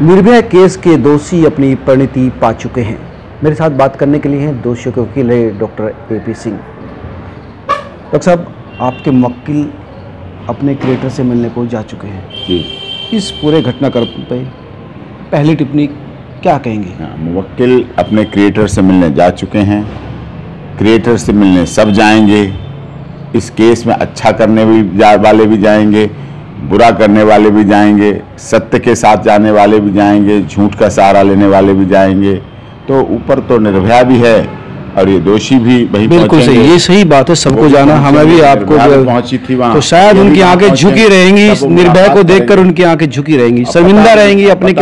Nirbhaya case के दोषी अपनी परिणति पा चुके हैं। मेरे साथ बात करने के लिए हैं दोषियों के वकील है doctor A P Singh. Doctor साहब आपके वकील अपने क्रिएटर से मिलने को जा चुके हैं। जी। इस पूरे घटनाक्रम पे पहली टिप्पणी क्या कहेंगे? हाँ, मुवक्किल अपने क्रिएटर से मिलने जा चुके हैं। क्रिएटर से मिलने सब जाएँगे। इस केस में अच्छा करने भी जा, वाले भी जाएँगे। बुरा करने वाले भी जाएँगे, सत्य के साथ जाने वाले भी जाएँगे, झूठ का सहारा लेने वाले भी जाएँगे तो ऊपर तो निर्भया भी है। और ये दोषी भी वही बिल्कुल सही ये सही बात है सबको जाना हमें भी आपको पहुँची थी वहाँ। तो शायद उनकी आँखें झुकी रहेंगी निर्भय को देखकर उनकी आँखें झुकी रहेंगी। शर्मिंदा रहेंगी अपने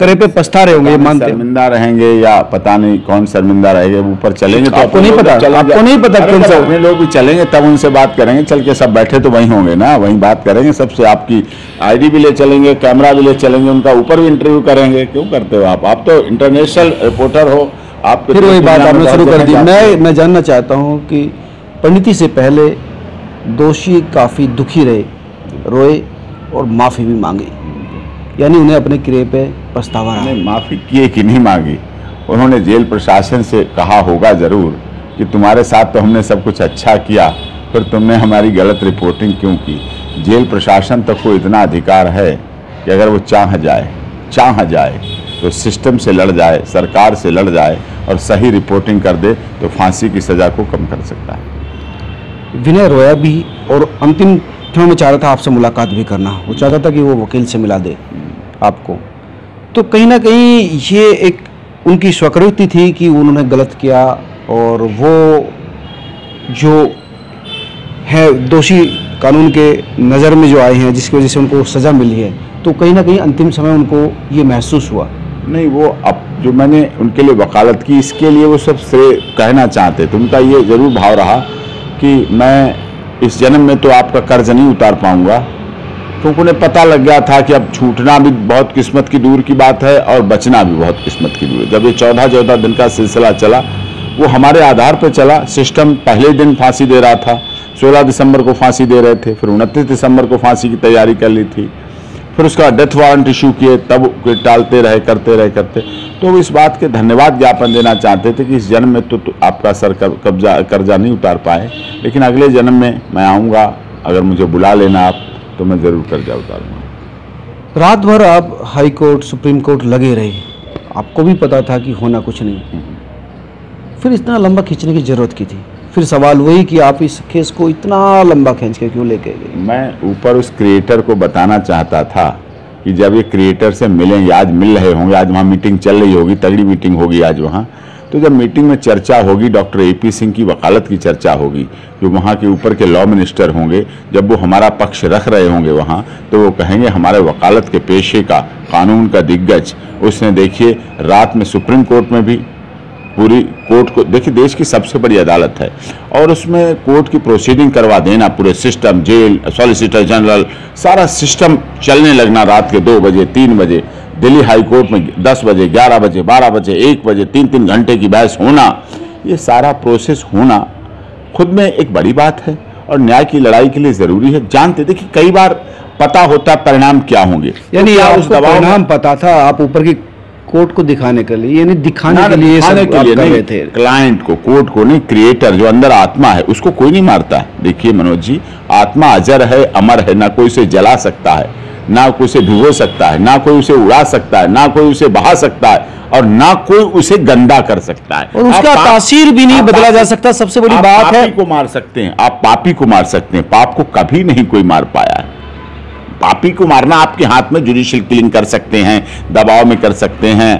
करे पे पछता रहे होंगे मानते शर्मिंदा रहेंगे या पता नहीं कौन शर्मिंदा रहेंगे ऊपर चलेंगे तो आपको नहीं पता। आपको नहीं पता कौन सा- अपने लोग भी चलेंगे तब उनसे बात करेंगे चल के सब बैठे तो वहीं होंगे ना वहीं बात करेंगे सबसे आपकी आईडी भी ले चलेंगे कैमरा भी ले चलेंगे उनका ऊपर भी इंटरव्यू करेंगे क्यों करते हो आप? आप तो इंटरनेशनल रिपोर्टर हो आप तो फिर वही बात आपने शुरू कर दी। मैं मैं जानना चाहता हूँ कि परिणति से पहले दोषी काफ़ी दुखी रहे रोए और माफ़ी भी मांगी। यानी उन्हें अपने क्रिय पे पछतावा रहा। माफ़ी किए कि नहीं मांगी? उन्होंने जेल प्रशासन से कहा होगा ज़रूर कि तुम्हारे साथ तो हमने सब कुछ अच्छा किया फिर तुमने हमारी गलत रिपोर्टिंग क्यों की? जेल प्रशासन तक को इतना अधिकार है कि अगर वो चाह जाए चाह जाए तो सिस्टम से लड़ जाए, सरकार से लड़ जाए और सही रिपोर्टिंग कर दे तो फांसी की सज़ा को कम कर सकता है। विनय रोया भी और अंतिम क्षण में चाह रहा था आपसे मुलाकात भी करना वो चाहता था कि वो वकील से मिला दे आपको। तो कहीं ना कहीं ये एक उनकी स्वकृति थी कि उन्होंने गलत किया और वो जो है दोषी कानून के नज़र में जो आए हैं, जिसकी वजह से उनको सज़ा मिली है तो कहीं ना कहीं अंतिम समय उनको ये महसूस हुआ। नहीं, वो अब जो मैंने उनके लिए वकालत की, इसके लिए वो सब श्रेय कहना चाहते थे। उनका ये ज़रूर भाव रहा कि मैं इस जन्म में तो आपका कर्ज नहीं उतार पाऊँगा। क्योंकि उन्हें पता लग गया था कि अब छूटना भी बहुत किस्मत की दूर की बात है और बचना भी बहुत किस्मत की दूर जब ये चौदह चौदह दिन का सिलसिला चला, वो हमारे आधार पर चला। सिस्टम पहले दिन फांसी दे रहा था। 16 दिसंबर को फांसी दे रहे थे, फिर उनतीस दिसंबर को फांसी की तैयारी कर ली थी। फिर उसका डेथ वारंट इशू किए तब टालते रहे करते रहे करते। तो वो इस बात के धन्यवाद ज्ञापन देना चाहते थे कि इस जन्म में तो, तो आपका सर कब्जा कर्जा नहीं उतार पाए। लेकिन अगले जन्म में मैं आऊँगा अगर मुझे बुला लेना आप तो मैं ज़रूर कर्जा उतारूँगा। रात भर आप हाई कोर्ट सुप्रीम कोर्ट लगे रहे। आपको भी पता था कि होना कुछ नहीं। फिर इतना लंबा खींचने की ज़रूरत की थी। फिर सवाल वही कि आप इस केस को इतना लंबा खींच के क्यों लेके गए? मैं ऊपर उस क्रिएटर को बताना चाहता था कि जब ये क्रिएटर से मिलेंगे आज मिल रहे होंगे, आज वहाँ मीटिंग चल रही होगी, तगड़ी मीटिंग होगी आज वहाँ तो जब मीटिंग में चर्चा होगी डॉक्टर ए पी सिंह की वकालत की चर्चा होगी, जो वहाँ के ऊपर के लॉ मिनिस्टर होंगे, जब वो हमारा पक्ष रख रहे होंगे वहाँ तो वो कहेंगे हमारे वकालत के पेशे का, कानून का दिग्गज। उसने देखिए, रात में सुप्रीम कोर्ट में भी पूरी कोर्ट को देखिए देश की सबसे बड़ी अदालत है। और उसमें कोर्ट की प्रोसीडिंग करवा देना पूरे सिस्टम जेल सॉलिसिटर जनरल सारा सिस्टम चलने लगना रात के दो बजे तीन बजे दिल्ली हाई कोर्ट में दस बजे ग्यारह बजे बारह बजे एक बजे तीन तीन घंटे की बहस होना ये सारा प्रोसेस होना खुद में एक बड़ी बात है और न्याय की लड़ाई के लिए ज़रूरी है। जानते देखिए कई बार पता होता परिणाम क्या होंगे? यानी तो क्या आपको दबाव परिणाम पता था आप ऊपर की कोर्ट को दिखाने के लिए यानी दिखाने के लिए दिखाने के लिए नहीं थे। क्लाइंट को कोर्ट को नहीं क्रिएटर जो अंदर आत्मा है उसको कोई नहीं मारता। है देखिए मनोज जी आत्मा अजर है अमर है ना कोई उसे जला सकता है ना कोई उसे भिगो सकता है ना कोई उसे उड़ा सकता है ना कोई उसे बहा सकता है और ना कोई उसे गंदा कर सकता है। और उसका तासीर भी नहीं बदला जा सकता सबसे बड़ी बात है। को मार सकते हैं आप पापी को मार सकते हैं पाप को कभी नहीं कोई मार पाया है। पापी को मारना आपके हाथ में जुडिशियल किलिंग कर सकते हैं, दबाव में कर सकते हैं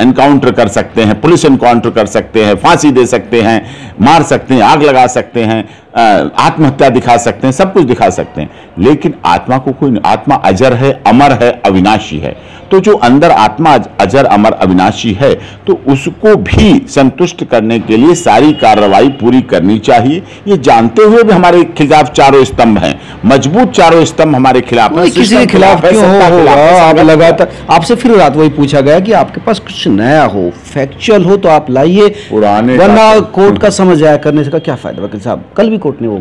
इनकाउंटर कर सकते हैं, पुलिस इनकाउंटर कर सकते हैं, फांसी दे सकते हैं, मार सकते हैं, आग लगा सकते हैं आत्महत्या दिखा सकते हैं, सब कुछ दिखा सकते हैं। लेकिन आत्मा को कोई आत्मा अजर है, अमर है, अविनाशी है। तो जो अंदर आत्मा अजर अमर अविनाशी है तो उसको भी संतुष्ट करने के लिए सारी कार्रवाई पूरी करनी चाहिए। ये जानते हुए भी हमारे खिलाफ चारों स्तंभ हैं। मज़बूत चारों स्तंभ हमारे खिलाफ हैं। किसी के खिलाफ क्यों हो? आप लगातार आपसे फिर रात वही पूछा गया कि आपके पास कुछ नया हो फैक्चुअल हो तो आप लाइए। पुराने वरना कोर्ट का समझ आया करने से का क्या फ़ायदा? वकील साहब कल भी कोर्ट ने वो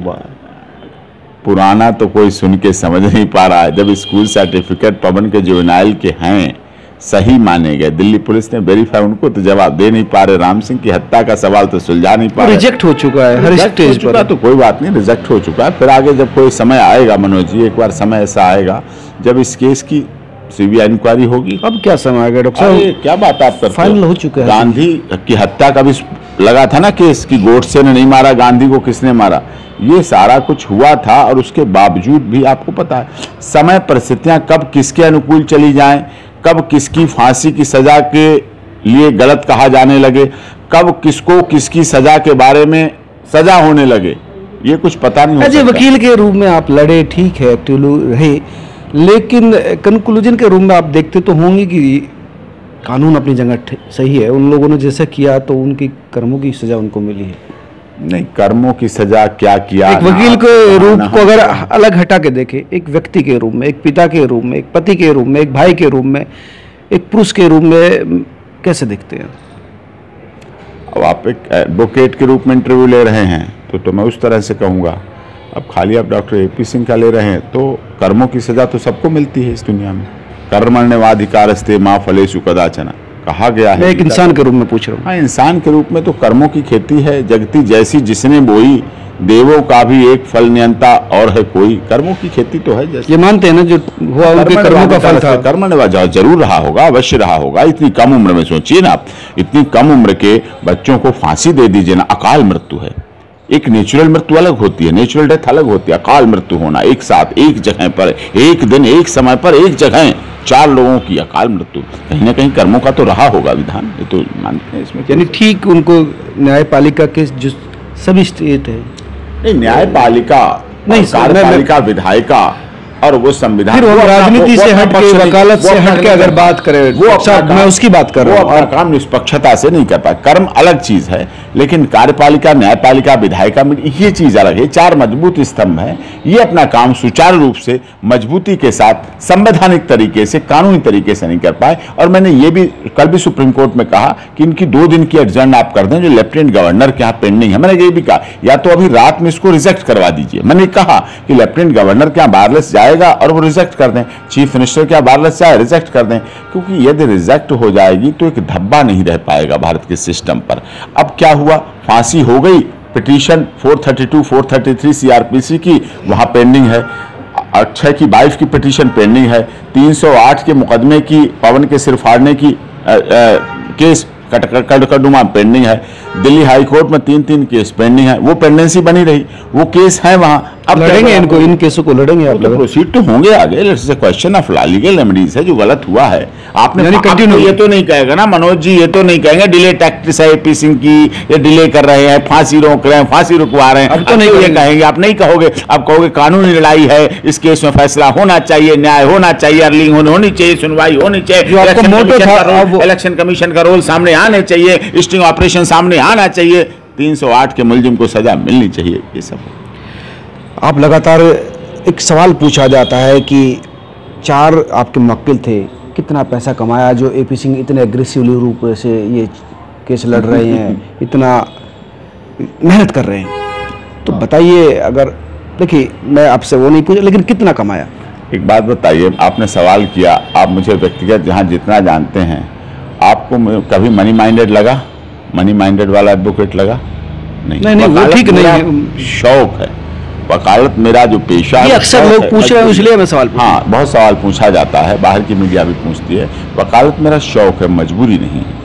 पुराना तो कोई सुन के समझ नहीं पा रहा है। जब स्कूल सर्टिफिकेट पवन के जुवेनाइल के हैं सही माने गए। दिल्ली पुलिस ने वेरीफाई उनको तो जवाब दे नहीं पा रहे। राम सिंह की हत्या का सवाल तो सुलझा नहीं पा रहे। रिजेक्ट हो चुका है हर स्टेज पर। तो कोई बात नहीं रिजेक्ट हो चुका है। फिर आगे जब कोई समय आएगा मनोज जी एक बार समय ऐसा आएगा जब इस केस की सीबीआई इंक्वायरी होगी। अब क्या समय आएगा डॉक्टर साहब? क्या बात आप फाइनल हो चुका है। गांधी की हत्या का भी लगा था ना केस कि गोडसे ने नहीं मारा गांधी को किसने मारा? ये सारा कुछ हुआ था और उसके बावजूद भी आपको पता है समय परिस्थितियाँ कब किसके अनुकूल चली जाएँ कब किसकी फांसी की सजा के लिए गलत कहा जाने लगे कब किसको किसकी सजा के बारे में सजा होने लगे ये कुछ पता नहीं अजय वकील के रूप में आप लड़े ठीक है एक्टिव रहे लेकिन कंक्लूजन के रूप में आप देखते तो होंगे कि कानून अपनी जगह सही है। उन लोगों ने जैसा किया तो उनकी कर्मों की सजा उनको मिली है। नहीं कर्मों की सजा क्या किया एक वकील के रूप को अगर अलग हटा के देखे एक व्यक्ति के रूप में एक पिता के रूप में एक पति के रूप में एक भाई के रूप में एक पुरुष के रूप में कैसे देखते हैं? अब आप एक एडवोकेट के रूप में इंटरव्यू ले रहे हैं तो तो मैं उस तरह से कहूँगा अब खाली आप डॉक्टर ए पी सिंह का ले रहे हैं तो कर्मों की सजा तो सबको मिलती है इस दुनिया में। कर्मण्यवाधिकारस्ते माँ फलेशु कदाचना। कहा गया है एक इंसान के। रूप में पूछ रहा हूँ। हाँ इंसान के रूप में तो कर्मों की खेती है जगती जैसी जिसने बोई देवों का भी एक फल नियंता और है कोई। कर्मों की खेती तो है जैसे। ये मानते हैं ना जो हुआ उनके कर्मों का फल था। कर्म ज़रूर रहा होगा अवश्य रहा होगा। इतनी कम उम्र में सोचिए ना आप इतनी कम उम्र के बच्चों को फांसी दे दीजिए ना। अकाल मृत्यु है। एक नेचुरल मृत्यु अलग होती है नेचुरल डेथ अलग होती है। अकाल मृत्यु होना एक साथ एक जगह पर एक दिन एक समय पर एक जगह। चार लोगों की अकाल मृत्यु। कहीं ना कहीं कर्मों का तो रहा होगा विधान ये तो मानते हैं इसमें यानी ठीक उनको न्यायपालिका के जो सभी स्टेट है। नहीं न्यायपालिका नहीं, कार्यपालिका विधायिका और वो संविधान फिर वो राजनीति से हट के, वकालत से हट के अगर बात करें, वो साहब, मैं उसकी बात कर रहा हूँ। और- काम निष्पक्षता से नहीं करता कर्म अलग चीज़ है लेकिन कार्यपालिका न्यायपालिका विधायिका में ये चीज़ अलग है। चार मज़बूत स्तंभ है। ये अपना काम सुचारू रूप से मजबूती के साथ संवैधानिक तरीके से कानूनी तरीके से नहीं कर पाए। और मैंने ये भी कल भी सुप्रीम कोर्ट में कहा कि इनकी दो दिन की एडजर्न आप कर दें जो लेफ्टिनेंट गवर्नर के यहाँ पेंडिंग है। मैंने ये भी कहा या तो अभी रात में इसको रिजेक्ट करवा दीजिए। मैंने कहा कि लेफ्टिनेंट गवर्नर के यहाँ वायरलेस जाएगा और वो रिजेक्ट कर दें। चीफ मिनिस्टर के यहाँ वायरलेस जाए रिजेक्ट कर दें। क्योंकि यदि रिजेक्ट हो जाएगी तो एक धब्बा नहीं रह पाएगा भारत के सिस्टम पर। अब क्या हुआ? फांसी हो गई। पिटीशन 432 433 सीआरपीसी की वहाँ पेंडिंग है। अक्षय की वाइफ की पिटीशन पेंडिंग है। 308 के मुकदमे की पवन के सिर फाड़ने की अ, अ, केस कट कट- कट कटुमा पेंडिंग है। दिल्ली हाई कोर्ट में तीन तीन केस पेंडिंग है। वो पेंडेंसी बनी रही। वो केस है वहाँ। अब लड़ेंगे इनको इन केसों को लड़ेंगे आप तो प्रोसीड तो होंगे आगे। क्वेश्चन ऑफ़ लीगल रेमेडीज है जो गलत हुआ है। आपने आप तो ये तो नहीं कहेगा ना मनोज जी ये तो नहीं कहेंगे डिले टैक्टिस है एपी सिंह की ये डिले कर रहे हैं फांसी रोक रहे हैं फांसी रुकवा रहे हैं। अब तो नहीं ये कहेंगे। आप नहीं कहोगे आप कहोगे कानूनी लड़ाई है इस केस में फैसला होना चाहिए न्याय होना चाहिए अर्लिंग होनी चाहिए सुनवाई होनी चाहिए इलेक्शन कमीशन का रोल- सामने आने चाहिए स्टिंग ऑपरेशन सामने आना चाहिए। 308 के मुलजिम को सजा मिलनी चाहिए ये सब आप लगातार एक सवाल पूछा जाता है कि चार आपके मुवक्किल थे कितना पैसा कमाया जो ए पी सिंह इतने एग्रेसिवली रूप से ये केस लड़ रहे हैं इतना मेहनत कर रहे हैं। तो बताइए अगर देखिए मैं आपसे वो नहीं पूछा लेकिन कितना कमाया? एक बात बताइए आपने सवाल किया आप मुझे व्यक्तिगत जहाँ जितना जानते हैं आपको कभी मनी माइंडेड लगा? मनी माइंडेड वाला एडवोकेट लगा? नहीं। नहीं, नहीं, वो ठीक नहीं है। शौक है। वकालत मेरा जो पेशा है, अक्सर लोग पूछ रहे हैं इसलिए मैं सवाल हूँ। बहुत सवाल पूछा जाता है बाहर की मीडिया भी पूछती है। वकालत मेरा शौक है मजबूरी नहीं है।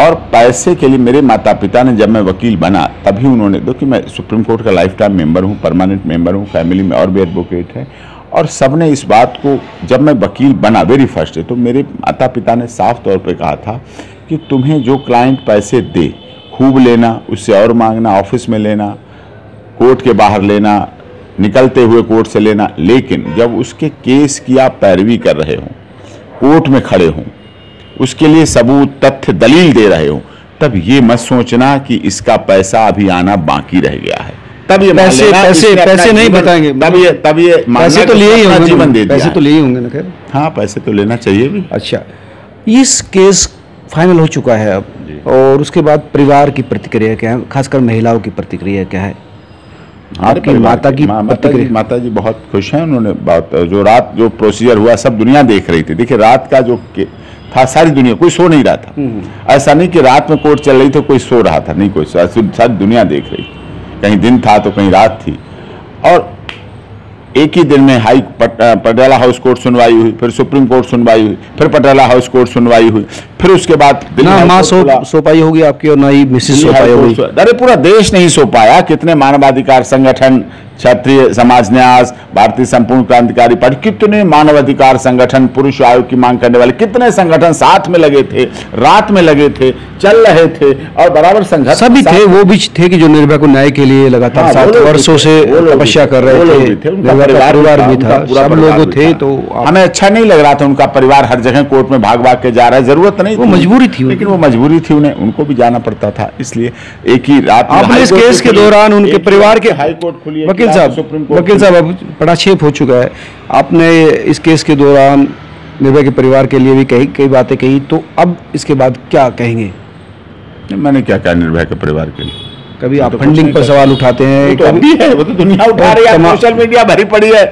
और पैसे के लिए मेरे माता पिता ने जब मैं वकील बना तभी उन्होंने देखिए मैं सुप्रीम कोर्ट का लाइफ टाइम मेंबर हूँ परमानेंट मेंबर हूँ फैमिली में और भी एडवोकेट है। और सबने इस बात को जब मैं वकील बना वेरी फ़र्स्ट तो मेरे माता पिता ने साफ़ तौर पर कहा था कि तुम्हें जो क्लाइंट पैसे दे खूब लेना उससे और मांगना ऑफ़िस में लेना कोर्ट के बाहर लेना निकलते हुए कोर्ट से लेना लेकिन जब उसके केस की आप पैरवी कर रहे हो कोर्ट में खड़े हों उसके लिए सबूत तथ्य दलील दे रहे हो तब ये मत सोचना कि इसका पैसा अभी आना बाकी रह गया है। तब ये पैसे- पैसे- पैसे नहीं बताएँगे। तब ये तब ये पैसे तो लिए ही होंगे जीवन दे पैसे तो लिए ही होंगे ना खैर। हाँ पैसे तो लेना चाहिए भी। अच्छा इस केस फाइनल हो चुका है अब और उसके बाद परिवार की प्रतिक्रिया क्या है? खासकर महिलाओं की प्रतिक्रिया क्या है? आपकी माता की माता जी माता जी बहुत खुश हैं उन्होंने बहुत जो रात जो प्रोसीजर हुआ सब दुनिया देख रही थी। देखिए रात का जो के- था सारी दुनिया कोई सो नहीं रहा था। ऐसा नहीं कि रात में कोर्ट चल रही थी कोई सो रहा था नहीं कोई सारी दुनिया देख रही थी। कहीं दिन था तो कहीं रात थी। और एक ही दिन में हाई पट, पटियाला हाउस कोर्ट सुनवाई हुई फिर सुप्रीम कोर्ट सुनवाई हुई फिर पटियाला हाउस कोर्ट सुनवाई हुई। फिर उसके बाद ना माँ सो सो पाई होगी आपकी और ना ही मिसिस सो पाई होगी। अरे पूरा देश नहीं सो पाया कितने मानवाधिकार संगठन क्षत्रिय समाज न्यास भारतीय संपूर्ण क्रांतिकारी पार्टी कितने मानवाधिकार संगठन पुरुष आयोग की मांग करने वाले कितने संगठन साथ में लगे थे रात में लगे थे चल रहे थे और बराबर संघर्ष सभी थे वो भी थे कि जो निर्भया को न्याय के लिए लगातार हाँ, सात वर्षों से तपस्या कर रहे थे परिवार भी था, सब लोग थे तो हमें अच्छा नहीं लग रहा था उनका परिवार हर जगह कोर्ट में भाग भाग के जा रहा है ज़रूरत नहीं वो मजबूरी थी लेकिन वो मजबूरी थी उन्हें उनको भी जाना पड़ता था इसलिए एक ही रात आपने इस केस के दौरान उनके परिवार के में हाई कोर्ट खुली वकील साहब सुप्रीम कोर्ट वकील साहब अब पटाक्षेप हो चुका है। आपने इस केस के दौरान निर्भया के परिवार के लिए भी कही कई बातें कही तो अब इसके बाद क्या कहेंगे? मैंने क्या कहा निर्भया के परिवार के लिए? कभी आप तो फंडिंग पर सवाल उठाते हैं तो अभी है वो तो दुनिया उठा रही है सोशल मीडिया भरी पड़ी है।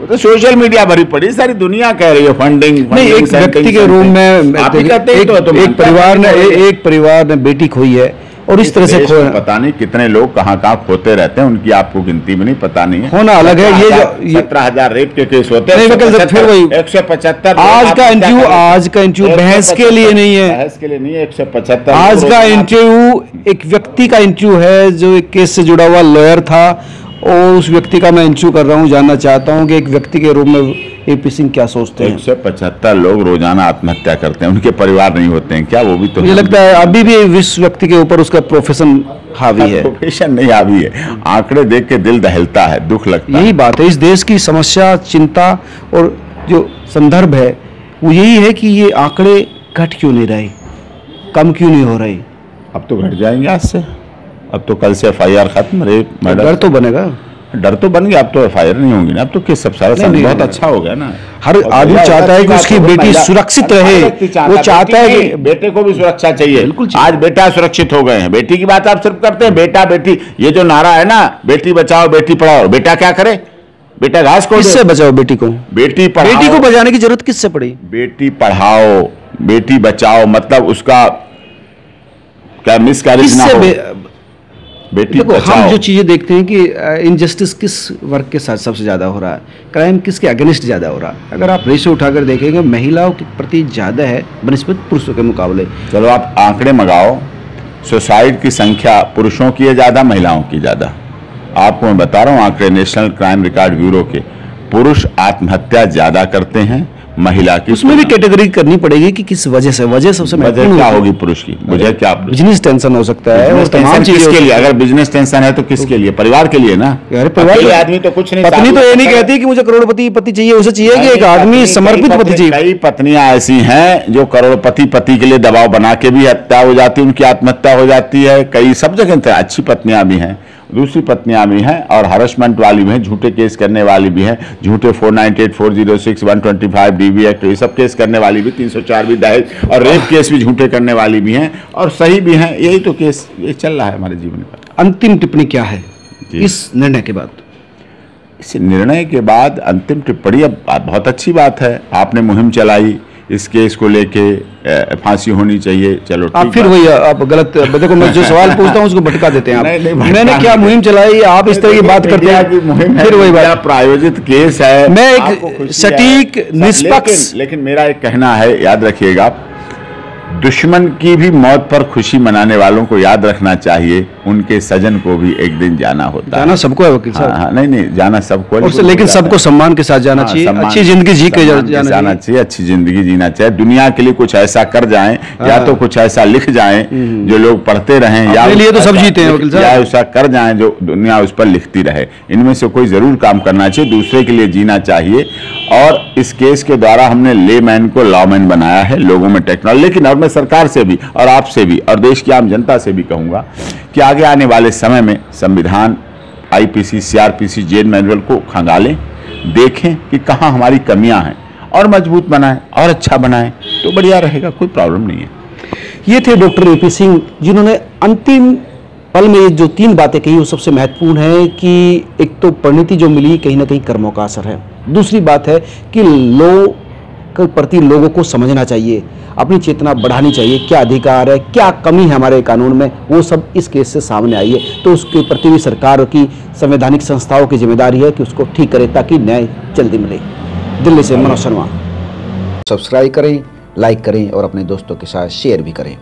वो तो सोशल मीडिया भरी पड़ी। सारी दुनिया कह रही है फंडिंग नहीं एक व्यक्ति के रूम में आप ही कहते एक, तो, तो एक परिवार ने एक परिवार ने बेटी खोई है और इस तरह से खो पता नहीं कितने लोग कहाँ कहाँ खोते रहते हैं उनकी आपको गिनती में नहीं पता नहीं है। होना अलग है, ये जो- सत्रह हज़ार रेप के केस होते हैं फिर वही- एक सौ पचहत्तर आज का इंटरव्यू आज का इंटरव्यू बहस के लिए नहीं है। बहस के लिए नहीं है एक सौ पचहत्तर आज का इंटरव्यू एक व्यक्ति का इंटरव्यू है जो एक केस से जुड़ा हुआ लॉयर था। और उस व्यक्ति का मैं इंटरव्यू कर रहा हूँ जानना चाहता हूँ कि एक व्यक्ति के रूप में एपी सिंह क्या सोचते एक हैं सौ पचहत्तर लोग रोज़ाना आत्महत्या करते हैं उनके परिवार नहीं होते हैं क्या वो भी तो मुझे लगता है अभी भी इस व्यक्ति के ऊपर उसका प्रोफेशन हावी है। प्रोफेशन नहीं हावी है आंकड़े देख के दिल दहलता है दुख लगता है। यही बात है इस देश की समस्या चिंता और जो संदर्भ है वो यही है कि ये आंकड़े घट क्यों नहीं रहे कम क्यों नहीं हो रहे? अब तो घट जाएँगे आज से। अब तो कल से एफ़ आई आर खत्म रेप डर तो बनेगा। डर तो बन गया अब तो एफ़ आई आर नहीं होंगी ना। अब तो केस सब सारा नहीं, नहीं, बहुत अच्छा हो गया ना। हर आदमी चाहता है कि उसकी बेटी सुरक्षित रहे। वो चाहता है कि- बेटे को भी सुरक्षा चाहिए। बिल्कुल आज बेटा सुरक्षित हो गए हैं। बेटी की बात आप सिर्फ़ करते हैं। बेटा बेटी ये जो नारा है ना बेटी बचाओ बेटी पढ़ाओ बेटा क्या करे? बेटा घास को किससे बचाओ बेटी को? बेटी पढ़ाओ। बेटी को बचाने की ज़रूरत किससे पड़ी? बेटी पढ़ाओ बेटी बचाओ मतलब उसका क्या मिसकैरेज ना हो। बेटी देखो हम जो चीज़ें देखते हैं कि इनजस्टिस किस वर्ग के साथ सबसे ज़्यादा हो रहा है? क्राइम किसके अगेंस्ट ज़्यादा हो रहा है? अगर आप रेशो उठाकर देखेंगे महिलाओं के प्रति ज़्यादा है बनस्पत पुरुषों के मुकाबले। चलो आप आंकड़े मंगाओ। सुसाइड की संख्या पुरुषों की है ज़्यादा महिलाओं की ज़्यादा? आपको मैं बता रहा हूँ आंकड़े नेशनल क्राइम रिकॉर्ड ब्यूरो के पुरुष आत्महत्या ज़्यादा करते हैं महिला की उसमें भी कैटेगरी करनी पड़ेगी कि किस वजह से वजह सबसे वजह क्या होगी। पुरुष की? वजह क्या बिज़नेस टेंशन हो सकता है और तमाम चीज़ें किसके लिए? अगर बिज़नेस टेंशन है तो किसके लिए? परिवार के लिए ना? अरे परिवार आदमी तो कुछ नहीं पत्नी तो ये नहीं कहती कि मुझे करोड़पति पति चाहिए उसे चाहिए कि एक आदमी समर्पित पति चाहिए। कई पत्नियाँ ऐसी हैं जो करोड़पति पति के लिए दबाव बना के भी हत्या हो जाती है उनकी आत्महत्या हो जाती है। कई सब जगह तो अच्छी पत्नियाँ भी हैं। दूसरी पत्नियाँ भी हैं और हरसमेंट वाली भी हैं झूठे केस करने वाली भी हैं झूठे four ninety eight four zero six one twenty five D B act ये सब केस करने वाली भी तीन सौ चार भी दहेज और रेप केस भी झूठे करने वाली भी हैं और सही भी हैं यही तो केस ये चल रहा है हमारे जीवन का। अंतिम टिप्पणी क्या है इस निर्णय के बाद? इस निर्णय के बाद अंतिम टिप्पणी अब बहुत अच्छी बात है आपने मुहिम चलाई इस केस को लेके फांसी होनी चाहिए। चलो आप फिर वही आप गलत देखो मैं जो सवाल पूछता हूँ उसको भटका देते हैं आप। नहीं, नहीं, मैंने क्या मुहिम चलाई आप इस तरह की बात करते मुहिम हैं फिर वही बात। प्रायोजित केस है। मैं एक सटीक, निष्पक्ष- लेकिन, लेकिन मेरा एक कहना है याद रखिएगा दुश्मन की भी मौत पर खुशी मनाने वालों को याद रखना चाहिए। उनके सजन को भी एक दिन जाना होता जाना है। सबको है वकील हाँ, साहब? हाँ, नहीं नहीं जाना सबको और लेकिन सबको सम्मान के साथ जाना हाँ, चाहिए अच्छी ज़िंदगी जी के जाना चाहिए। अच्छी ज़िंदगी जीना चाहिए दुनिया के लिए कुछ ऐसा कर जाएँ या हाँ। तो कुछ ऐसा लिख जाएँ जो लोग पढ़ते रहें या लिए तो सब ऐसा जीते हैं, वकील साहब। या ऐसा कर जाएँ जो दुनिया उस पर लिखती रहे। इनमें से कोई ज़रूर काम करना चाहिए दूसरे के लिए जीना चाहिए। और इस केस के द्वारा हमने लेमैन को लॉमैन बनाया है लोगों में टेक्नोलॉजी लेकिन अब मैं सरकार से भी और आपसे भी और देश की आम जनता से भी कहूँगा कि आगे आने वाले समय में संविधान आईपीसी सीआरपीसी जेल मैनुअल को खंगालें, देखें कि कहाँ हमारी कमियाँ हैं और मज़बूत बनाएँ और अच्छा बनाएँ तो बढ़िया रहेगा, कोई प्रॉब्लम नहीं है। ये थे डॉक्टर एपी सिंह, जिन्होंने अंतिम पल में जो तीन बातें कही, वो सबसे महत्वपूर्ण है कि एक तो परिणति जो मिली, कहीं ना कहीं कर्मों का असर है। दूसरी बात है कि लो प्रति लोगों को समझना चाहिए, अपनी चेतना बढ़ानी चाहिए, क्या अधिकार है, क्या कमी है हमारे कानून में, वो सब इस केस से सामने आई है। तो उसके प्रति भी सरकार की संवैधानिक संस्थाओं की ज़िम्मेदारी है कि उसको ठीक करे ताकि न्याय जल्दी मिले। दिल्ली से मनोज शर्मा। सब्सक्राइब करें लाइक करें और अपने दोस्तों के साथ शेयर भी करें।